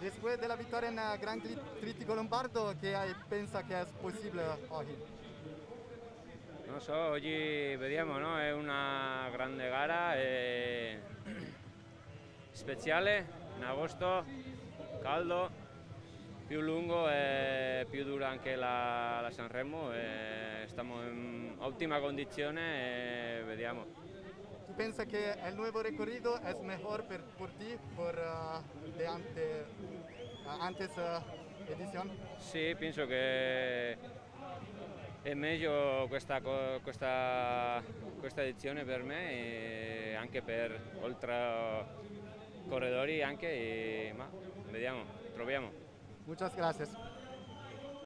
Después de la vittoria en el Gran Trittico Lombardo, ¿qué hay, pensa che è possibile oggi? Non so, vediamo, no? È una grande gara eh, speciale in agosto, caldo, più lungo e più dura anche la, la Sanremo. e stiamo in ottima condizione e vediamo. ¿Tú piensas que el nuevo recorrido es mejor per- por ti por ah, de antes ah, edición? Sì, penso che è meglio questa, questa, questa edizione per me e anche per oltre corridori anche, e- ma vediamo, troviamo. Muchas gracias.